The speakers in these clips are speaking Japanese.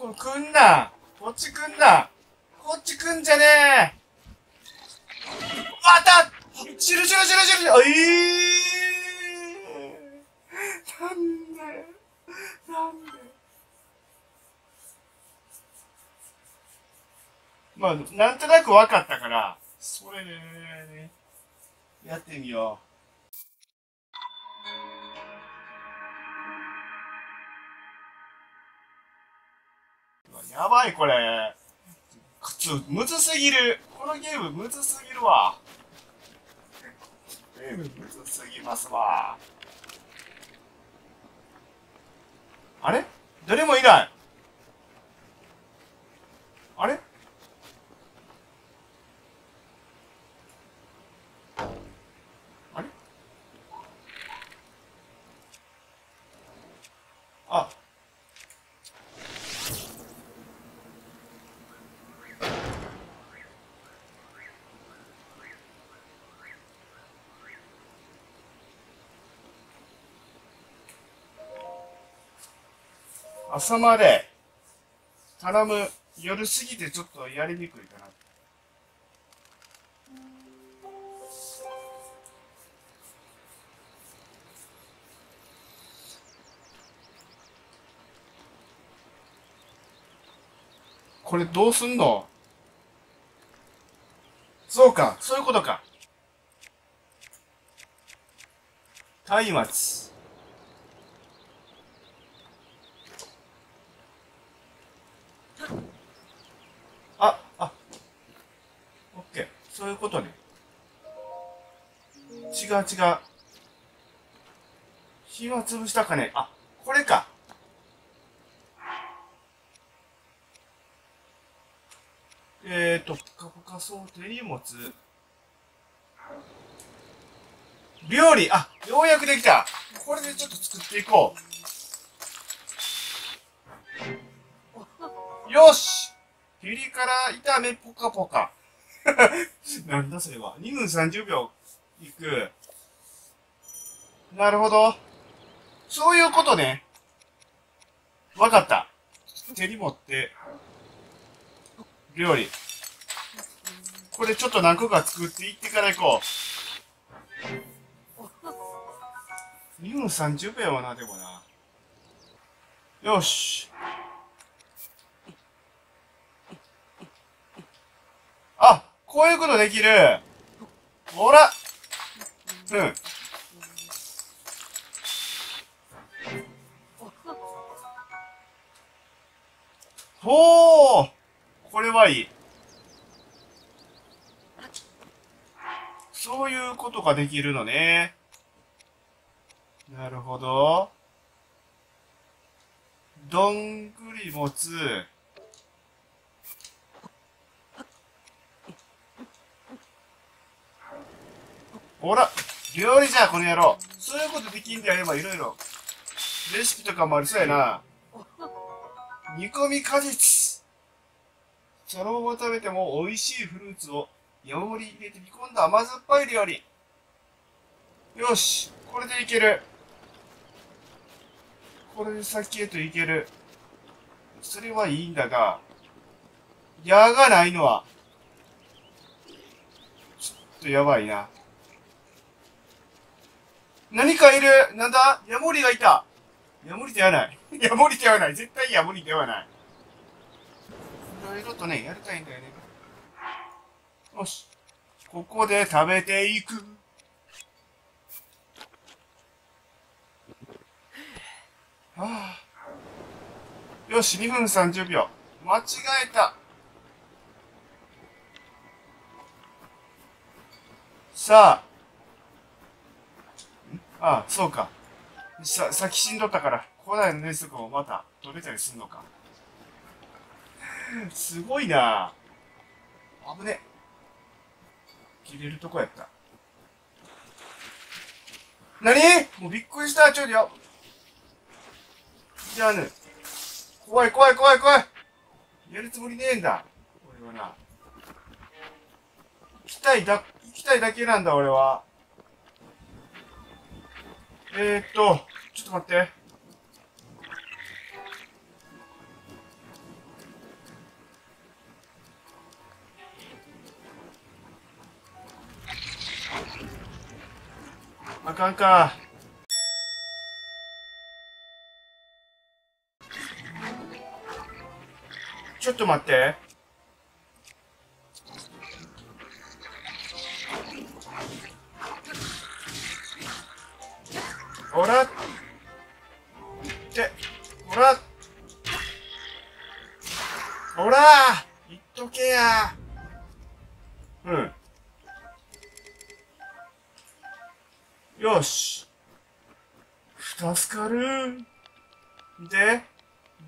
こ、来んな。こっち来んな。こっち来んじゃねえ。あった！チルチルチルチルええー、なんで？なんで？まあ、なんとなく分かったから、それでね、やってみよう。やばい、これ。靴、むずすぎる。このゲームむずすぎるわ。ゲームむずすぎますわ。あれ？誰もいない。あれ？あれ？あ朝まで頼む夜過ぎてちょっとやりにくいかなこれどうすんの？そうか、そういうことか。松明。違う違う。暇つぶしたかね。あ、これか。えーと、ぽかぽかそう手に持つ。料理あ、ようやくできたこれでちょっと作っていこう。よしピリ辛炒めポカポカ。なんだそれは。2分30秒いく。なるほど。そういうことね。わかった。手に持って、料理。これちょっと何個か作っていってから行こう。2分30秒はな、でもな。よし。あ、こういうことできる。ほら。うん。れはいい。そういうことができるのね。なるほど。どんぐりもつ。ほら、料理じゃ、この野郎。そういうことできんであれば、いろいろ。レシピとかもありそうやな。煮込み果実。そのまま食べても美味しいフルーツを山盛り入れて煮込んだ甘酸っぱい料理。よし、これでいける。これで先へといける。それはいいんだが、矢がないのは、ちょっとやばいな。何かいる？なんだ？ヤモリがいたヤモリではない。ヤモリではない。絶対ヤモリではない。ろいろとね、やりたいんだよね。よし。ここで食べていく。はあ、よし、2分30秒。間違えた。さあ。ああ、そうか。さ、先死んどったから、古代のネスコをまた取れたりすんのか。すごいな危ね。切れるとこやった。なにもうびっくりした。ちょっとや。じゃあね。怖い怖い怖い怖い。やるつもりねえんだ。俺はな。行きたいだ、行きたいだけなんだ俺は。えー、っと、ちょっと待って。あかんか。ちょっと待って。ほらって、ほらほら言っとけやうん。よし。助かる。で、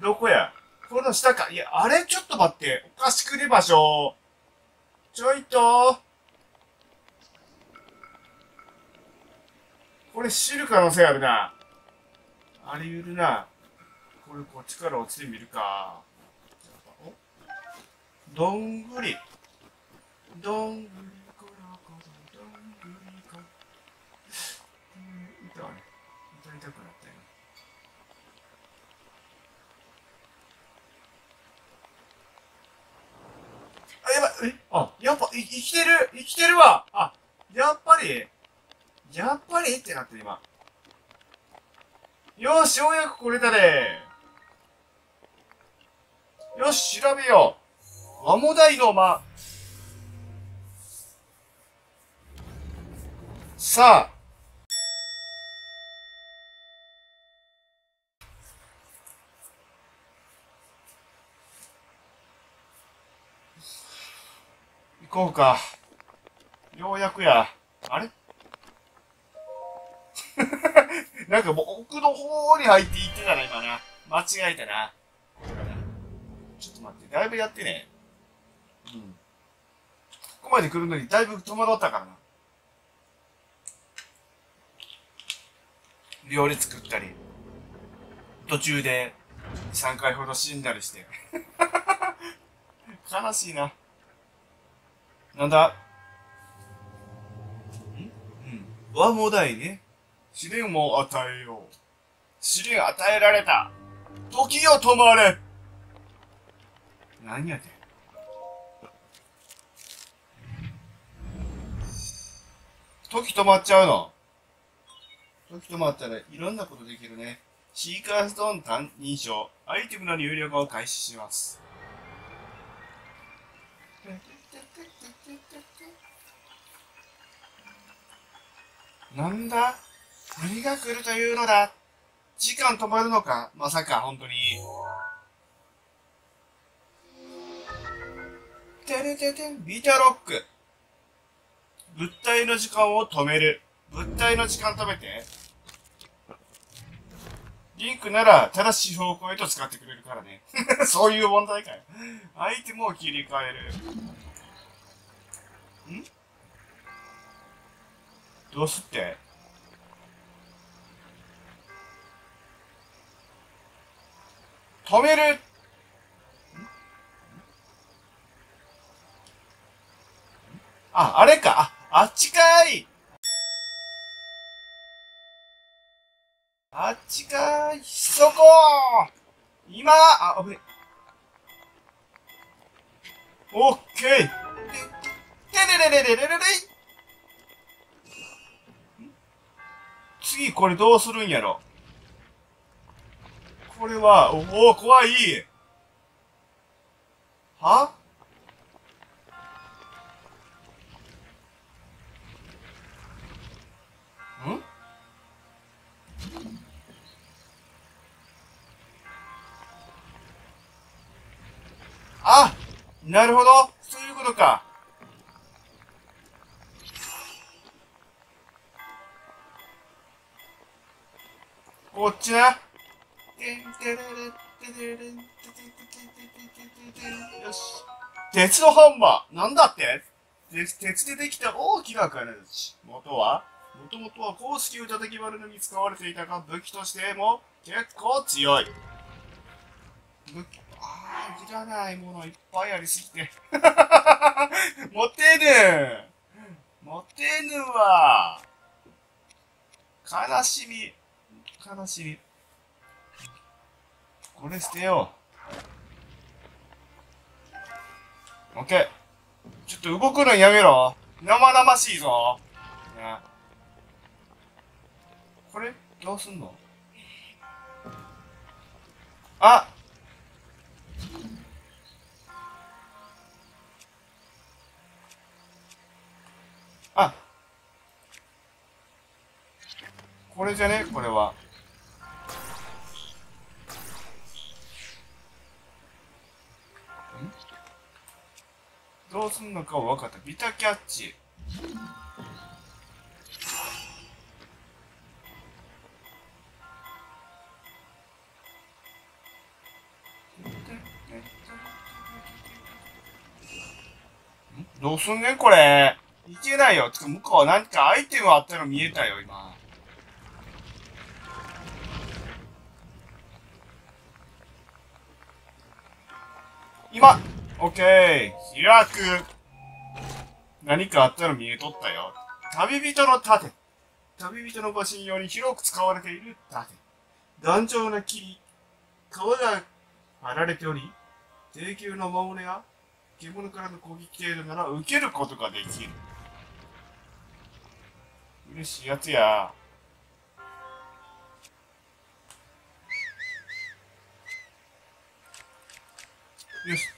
どこや？この下か。いや、あれ？ちょっと待って。おかしくね場所。ちょいと。これ知る可能性あるな。あり得るな。これこっちから落ちてみるか。どんぐり。どんぐりころころどんぐりこ。うん、痛い。痛いたくなったよ。あ、やばい、え、あ、やっぱ、い生きてる生きてるわあ、やっぱりやっぱりってなってる今。よし、ようやくこれだで。よし、調べよう。アモダイの間。さあ。こうか。ようやくや。あれ？なんかもう奥の方に入っていってたな、今な。間違えたな。ちょっと待って、だいぶやってね。うん。ここまで来るのにだいぶ戸惑ったからな。料理作ったり、途中で3回ほど死んだりして。悲しいな。なんだ？ん？うん。和もだいね。試練を与えよう。試練与えられた。時よ止まれ何やて？時止まっちゃうの時止まったらいろんなことできるね。シーカーストーン単認証。アイテムの入力を開始します。なんだ？何が来るというのだ？時間止まるのか？まさか、本当に。てれててん、ビタロック。物体の時間を止める。物体の時間止めて。リンクなら正しい方向へと使ってくれるからね。そういう問題かよ。アイテムを切り替える。ん？どうすって？止めるあ、あれか。あ、あっちかい。あっちかい。そこ今、あ、危ね。オッケー。て、てれれれれれれれ次これどうするんやろ。これは、おお、怖い。は？ん？あなるほど。そういうことか。こっちな。よし。鉄のハンマー。なんだって？鉄でできた大きな金槌。元は？もともとは公式を叩き割るのに使われていたが、武器としても結構強い。武器、ああ、いらないものいっぱいありすぎて。持てぬ持てぬわ。悲しみ。悲しみ。これ捨てよう。オッケー。ちょっと動くのやめろ。生々しいぞ。ね、これどうすんの？ああこれじゃね？これは。どうすんのか分かった。ビタキャッチ。どうすんねんこれ。いけないよ。つか向こうは何かアイテムあったの見えたよ、今。オッケー開く何かあったの見えとったよ。旅人の盾。旅人の護身用に広く使われている盾。頑丈な木、皮が貼られており、低級の魔物や獣からの攻撃程度なら受けることができる。嬉しいやつや。よし。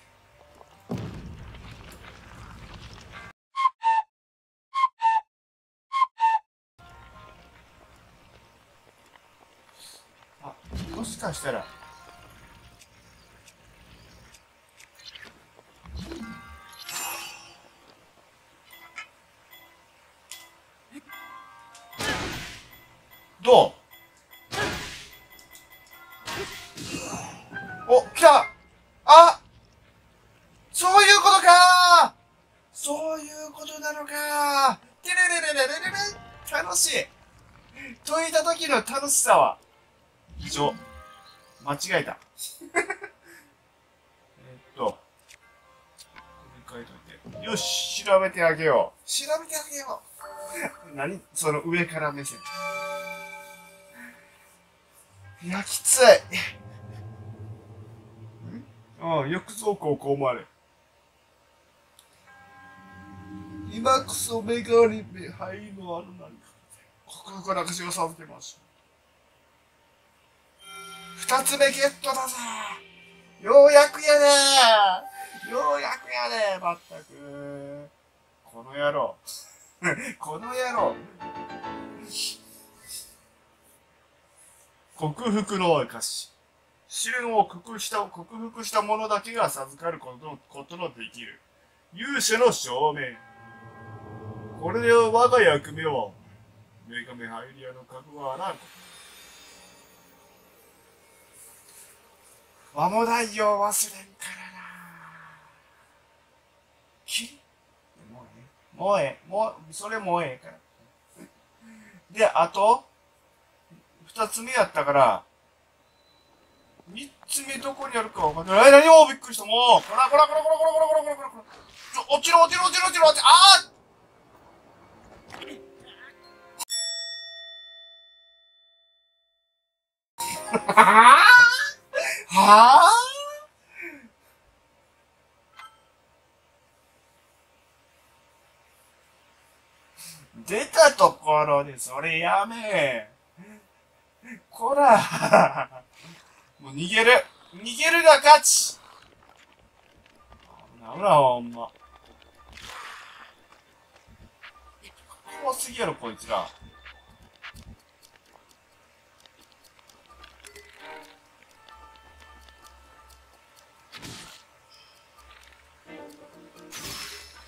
さしたら。違えた。えっと、これ書いといて。よし、調べてあげよう。調べてあげよう。何？その上から目線。いや、きつい。ああ、よくぞここまで。今こそメガリメ灰のある何か。心から私を授けましょう。二つ目ゲットだぜようやくやでようやくやでまったく。この野郎。この野郎。克服の証。試練を克服した、克服した者だけが授かることのことのできる。勇者の証明。これで我が役目は、女神ハイリアの覚悟はな和もないよ忘れんからな。きもうええ。もうええ。もうそれもうええから。であと二つ目やったから三つ目どこにあるか分かんない。え何もびっくりした。もうこらこらこらこらこらこらこらこらこらちょ落ちろ落ちろ落ちろ落ちろ落ちろあーはぁ はぁ出たところでそれやめ。こら。もう逃げる。逃げるが勝ち。ほらほんま。怖すぎやろこいつら。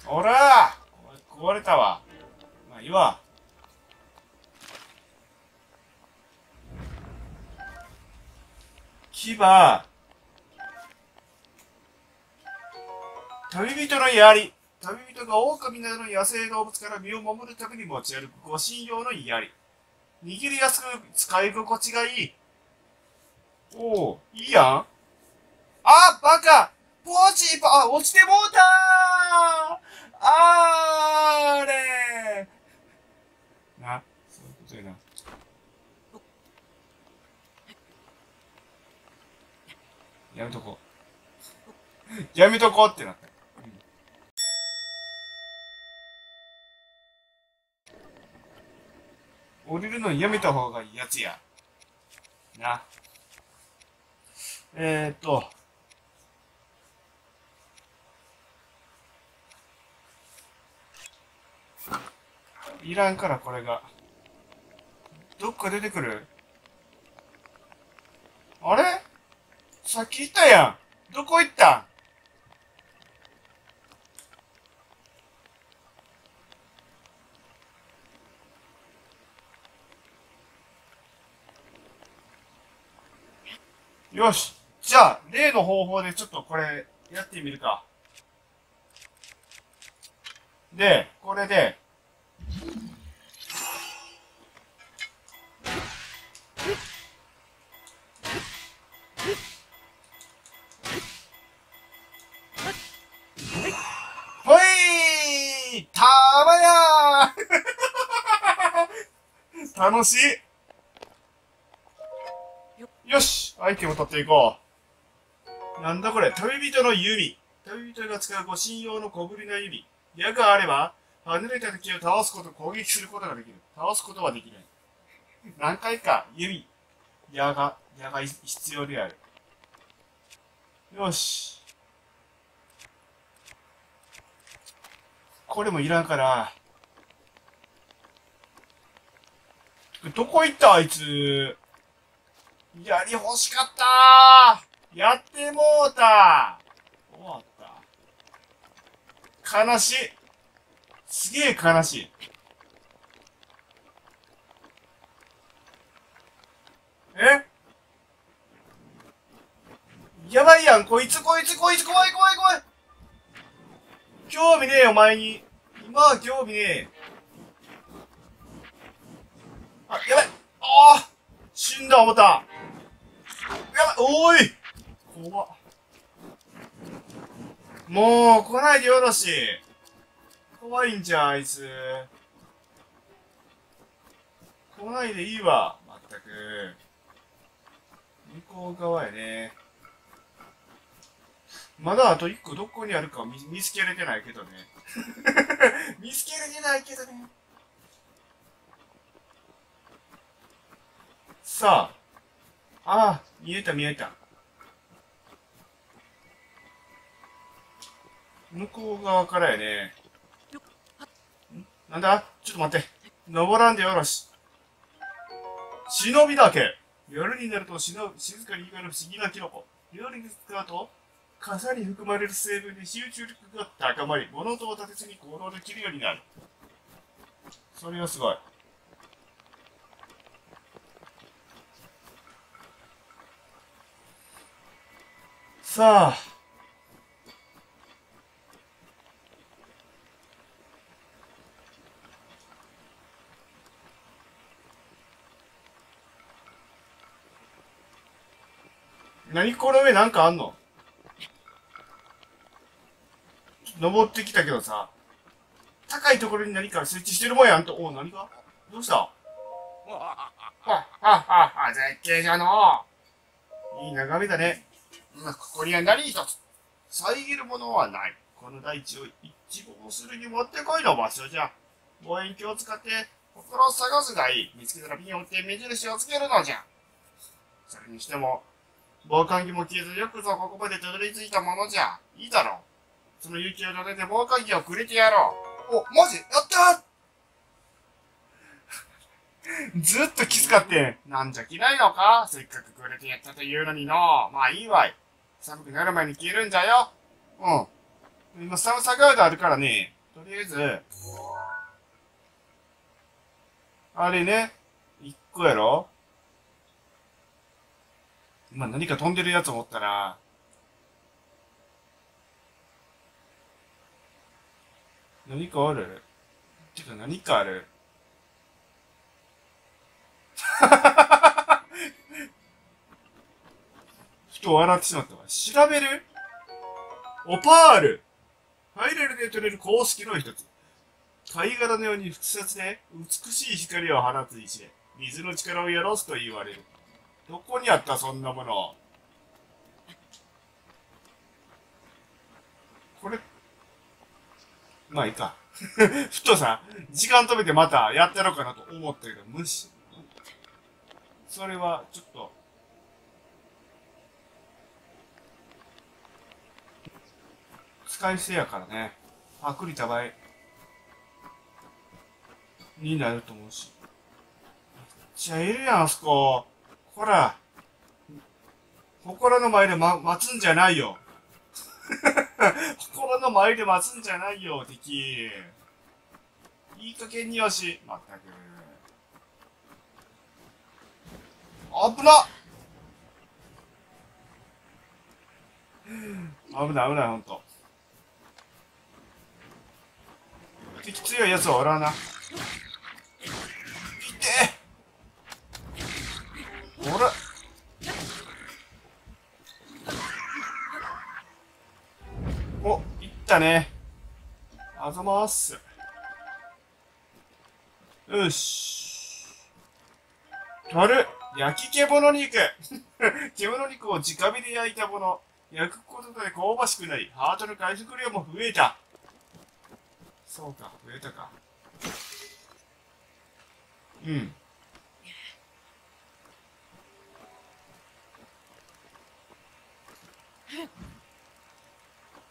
おら壊れたわ。まあいいわ。牙、旅人の槍。旅人が狼などの野生動物から身を守るために持ち歩く護身用の槍。握りやすく使い心地がいい。おお、いいやん。あ、バカポーチパ、あ、落ちてもうたーあーれな、そういうことやな。やめとこう。やめとこうってなった。降りるのやめた方がいいやつや。な。えー、っと。いらんからこれが。どっか出てくる？あれ？さっき言ったやん。どこ行った？んよし。じゃあ、例の方法でちょっとこれ、やってみるか。で、これで、楽しいよしアイテム取っていこう。なんだこれ旅人の指。旅人が使う護身用の小ぶりな指。矢があれば、離れた敵を倒すこと、攻撃することができる。倒すことはできない。何回か指、矢が、矢が必要である。よし。これもいらんから。どこ行ったあいつ。やり欲しかったやってもうた終わった。悲しい。すげえ悲しい。え？やばいやん、こいつ、こいつ、こいつ、怖い、怖い、怖い。興味ねえ、お前に。今は興味ねえ。あ、やばい。ああ死んだ思った。やばい、おい怖っ。もう、来ないでよろし。怖いんじゃん、あいつ。来ないでいいわ、まったく。向こう側やね。まだあと一個どこにあるか見見つけれてないけどね。見つけれてないけどね。さあ。ああ、見えた見えた。向こう側からやね。なんだ？ちょっと待って。登らんでよろし。忍びだけ。夜になると静かに光る不思議なキノコ。夜に使うと傘に含まれる成分で集中力が高まり、物音を立てずに行動できるようになる。それはすごい。さあ。何この上なんかあんの？登ってきたけどさ、高いところに何か設置してるもんやんと。お何が？どうした？わはははは、絶景じゃのいい眺めだね。まあここには何一つ、遮るものはない。この大地を一望するにもってこいの場所じゃ。望遠鏡を使って、心を探すがいい。見つけたらピンを打って目印をつけるのじゃ。それにしても、防寒着も消えずよくぞここまでたどり着いたものじゃ。いいだろう。その勇気を立てて防寒着をくれてやろう。お、マジ？やった ずっときつかって、なんじゃ着ないのか？せっかくくれてやったというのにの。まあいいわい。寒くなる前に消えるんじゃよ。うん。今寒さガードあるからね。とりあえず、あれね、一個やろ今何か飛んでるやつ思ったら、何かある？てか何かある？と笑ってしまったわ。調べる？オパールハイレルで取れる公式の一つ。貝殻のように複雑で美しい光を放つ石で、水の力をやろすと言われる。どこにあったそんなもの？これ、まあいいか。ふとさ、時間止めてまたやってやろうかなと思ったけど、無視。それは、ちょっと、使い捨てやからね。パクリた場合、になると思うし。じゃ、いるやん、あそこ。ほら。祠の前で、ま、待つんじゃないよ。祠の前で待つんじゃないよ、敵。いい加減によし。まったく。危な危ない危ない、ほんと。敵強いやつはおらんな。いてほら。お、いったね。あざます。よし。取る焼き獣肉 獣肉を直火で焼いたもの。焼くことで香ばしくなり、ハートの回復量も増えた。そうか、増えたか。うん。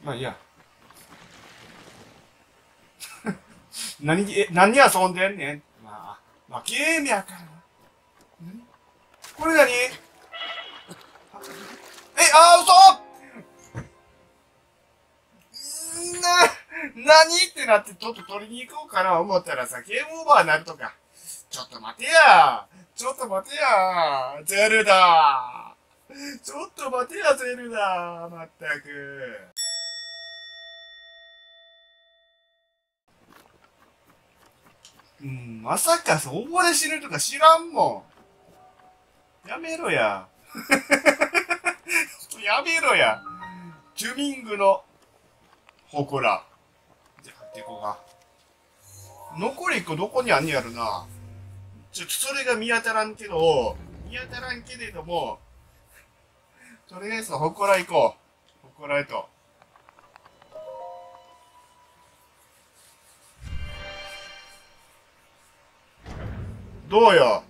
まあいいや。何、え、何遊んでんねんまあ、まあゲームやからな。これ何？え、あ、嘘な、何？ってなってちょっと取りに行こうかな思ったらさ、ゲームオーバーになるとか。ちょっと待てやちょっと待てやゼルダちょっと待てやゼルダまったく。うん、まさかそう溺れ死ぬとか知らんもん。やめろや。やめろや。チュミングの祠。じゃあ、ってこが。残り1個どこにあんねやろな。ちょっとそれが見当たらんけど、見当たらんけれども、とりあえず祠行こう。祠へと。どうよ？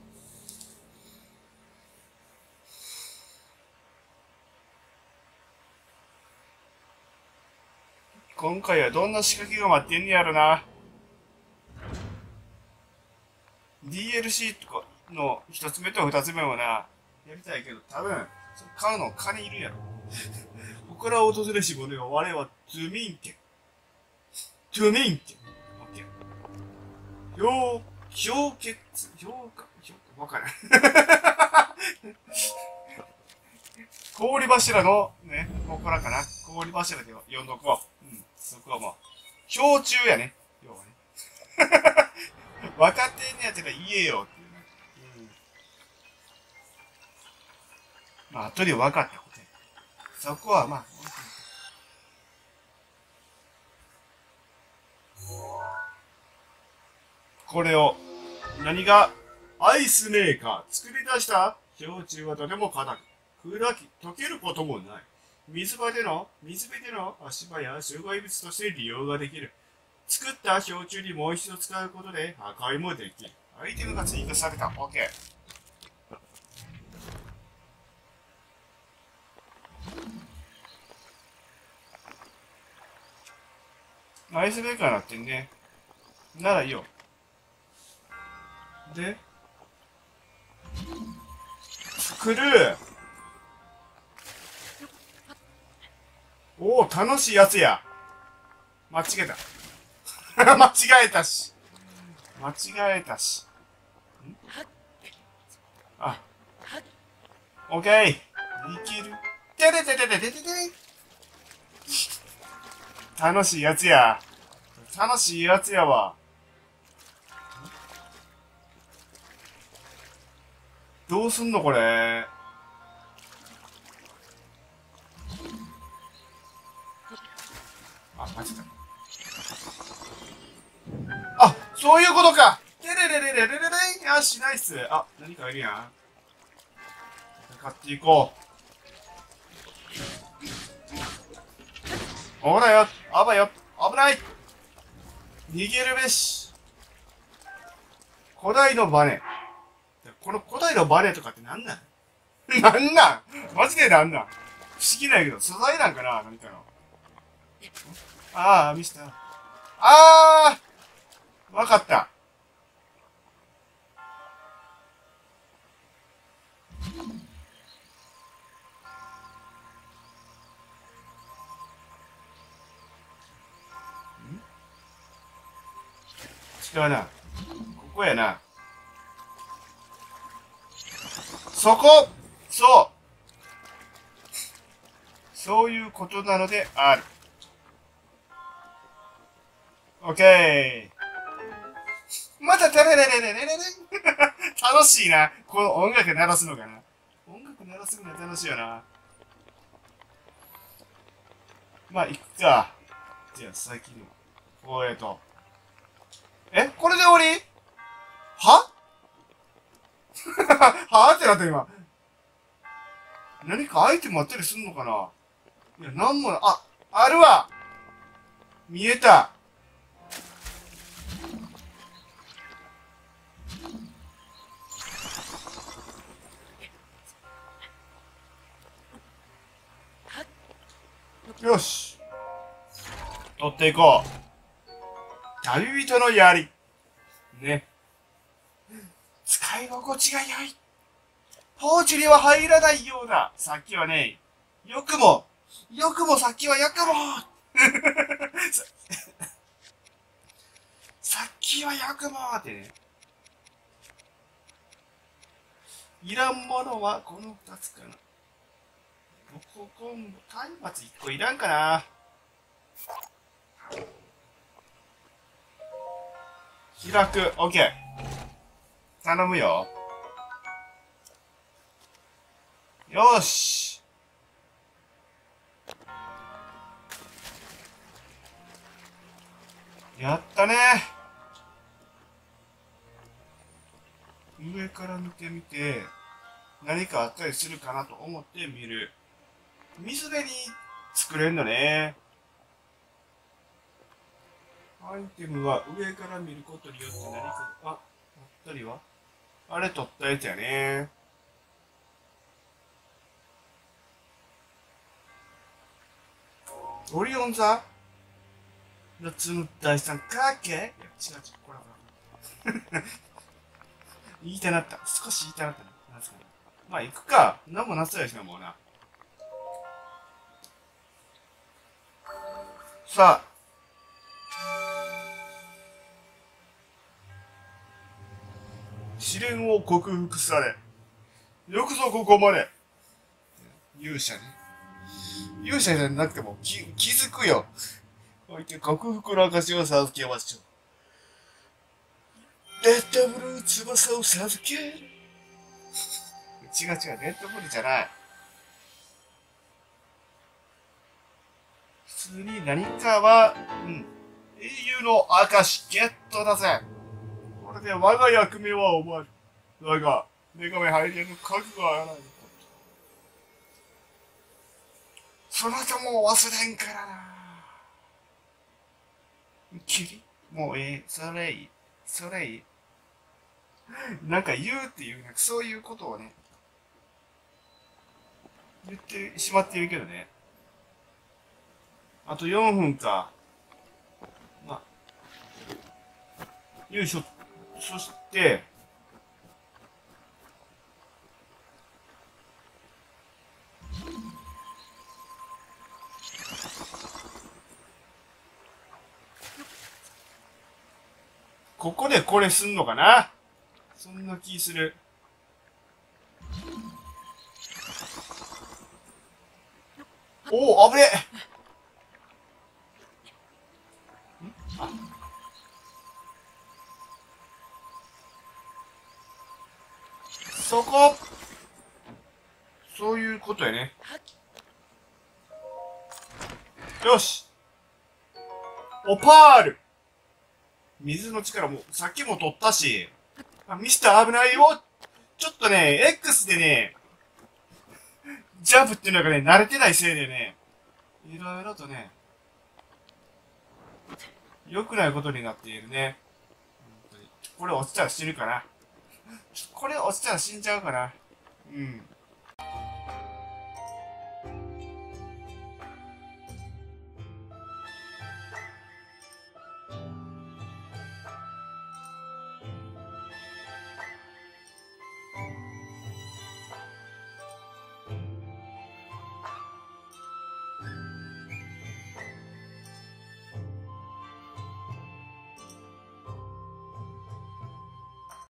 今回はどんな仕掛けが待ってんねやろな。DLC とかの一つ目と二つ目もな、やりたいけど、多分、買うの金いるやろ。ここから訪れし者よ、我はトゥミンケ。トゥミンケ。オッケー。氷、氷結、氷か、氷か、わからん。氷柱の、ね、ここらかな。氷柱で呼んどこう。そこはもう、氷中やね。要はね。分かってんねやったら言えよっていうね。うん。まあ、後で分かったことや。そこはまあ、これを、何が、アイスメーカー、作り出した？氷中はとても硬く、砕き、溶けることもない。水場での、水辺での足場や障害物として利用ができる。作った氷柱にもう一度使うことで破壊もできる。アイテムが追加された。OK。アイスメーカーなってんね。ならいいよ。で、作るおお、楽しいやつや。間違えた。間違えたし。間違えたし。んあ。オッケー。いける。てれてててててて楽しいやつや。楽しいやつやわ。どうすんのこれ。あ、そういうことかテレレレレレレレよし、ナイスあ、何かいるやん。買っていこう。ほらよ、あばよ、危ない逃げるべし。古代のバネ。この古代のバネとかってなんなん？なんなん？マジでなんなん？不思議なんやけど、素材なんかな？何かの。ああ、見した。ああわかった。違うな。ここやな。そこそうそういうことなのである。オッケー。また、テレレレレレレレ楽しいな。この音楽鳴らすのかな。音楽鳴らすのが楽しいよな。まあ、行くか。じゃあ、最近の。こうえと。え？これで終わり？は？はぁってなった今。何かアイテムあったりすんのかな？いや、なんも、あ、あるわ見えたよし。取っていこう。旅人の槍。ね。使い心地が良い。ポーチには入らないようなさっきはねよくもよくもさっきはよくも。さっきはよくもってね。いらんものはこの二つかなここ、松明一個いらんかな。開く。オッケー。頼むよ。よし。やったね。上から見てみて、何かあったりするかなと思って見る。水辺に作れんのね。アイテムは上から見ることによって何か、あ、あったりは？あれ取ったやつやね。オリオン座？夏の大三角形？いや、違う違う、これは。言いたなった。少し言いたなったな。なんすかね。まあ、行くか。なんもなさやしな、もうな。さあ。試練を克服され。よくぞここまで。勇者ね。勇者じゃなくても気気づくよ。おいて克服の証を授けましょう。レッドブルー翼を授ける。違う違う、レッドブルじゃない。通に何かは、うん。英雄の証ゲットだぜ。これで我が役目は終わる。だが、女神入れぬ覚悟はない。そなたも忘れんからな。キリもうええ、それいい。それいい。なんか言うっていう、なんかそういうことをね、言ってしまっているけどね。あと4分か。まあ、よいしょ。そして、ここでこれすんのかな？そんな気する。おお、危ねえそこそういうことやね。よしオパール水の力も、さっきも取ったし、ミスター危ないよちょっとね、X でね、ジャンプっていうのがね、慣れてないせいでね、いろいろとね、良くないことになっているね。これ落ちたら死ぬかな。これ落ちたら死んじゃうから。うん。